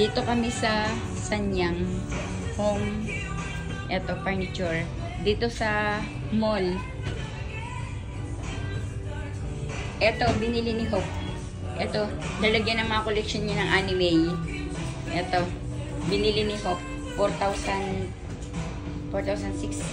Dito kami sa Sanyang Home eto furniture. Dito sa mall. Eto, binili ni Hope. Eto, lalagyan ng mga collection niya ng anime. Eto, binili ni Hope. 4,000 4,006